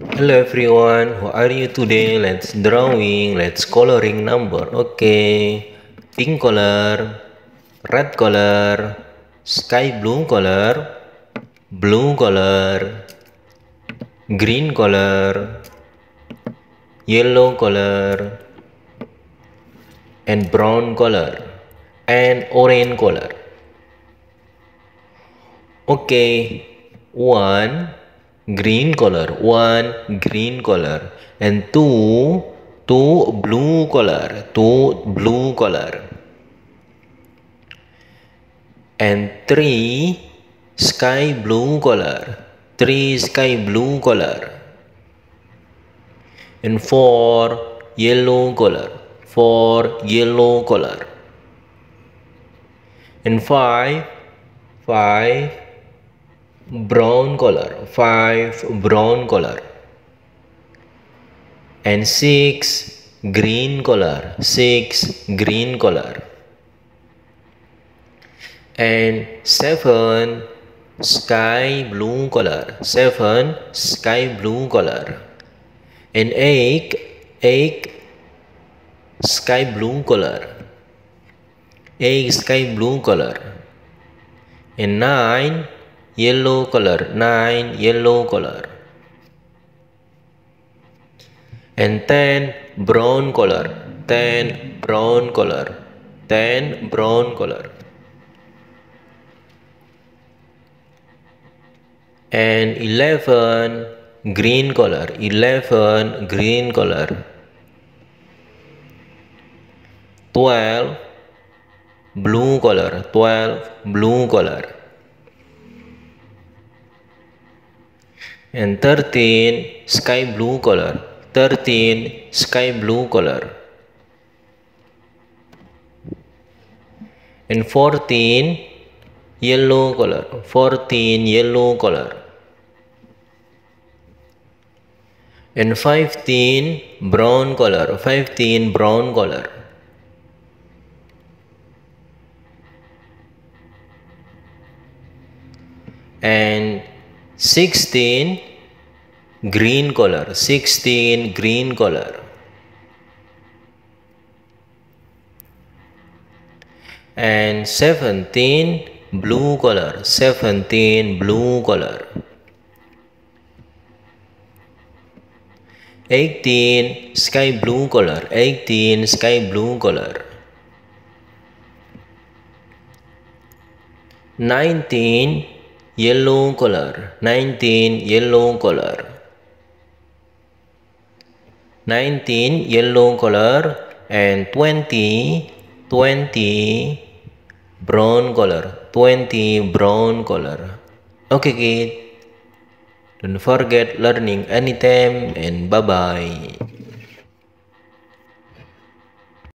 Hello everyone, how are you today? Let's drawing, let's coloring number. Okay, pink color, red color, sky blue color, blue color, green color, yellow color, and brown color, and orange color. Okay, one green color. One green color. And two two blue color. Two blue color. And three sky blue color. Three sky blue color. And four yellow color. Four yellow color. And five five brown color 5 brown color and 6 green color 6 green color and 7 sky blue color 7 sky blue color and 8 8 sky blue color 8 sky blue color and 9 yellow color 9 yellow color. And 10 brown color 10 brown color 10 brown color. And 11 green color 11 green color. 12 blue color 12 blue color and 13 sky blue color. 13 sky blue color. And 14 yellow color. 14 yellow color. And 15 brown color. 15 brown color. And 16 green color 16 green color. And 17 blue color 17 blue color. 18 sky blue color 18 sky blue color. 19 yellow color. 19 yellow color. 19 yellow color and 20 20 brown color. 20 brown color. Okay kid. Don't forget learning anytime and bye bye